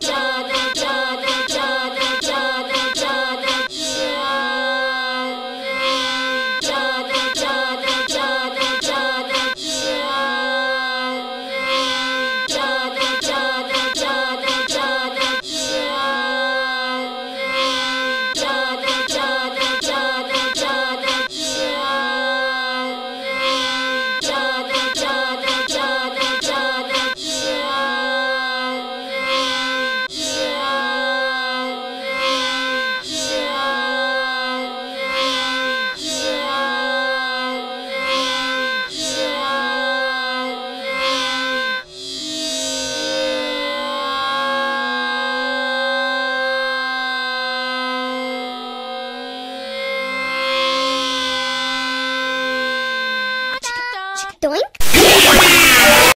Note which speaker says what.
Speaker 1: Jolly Doink?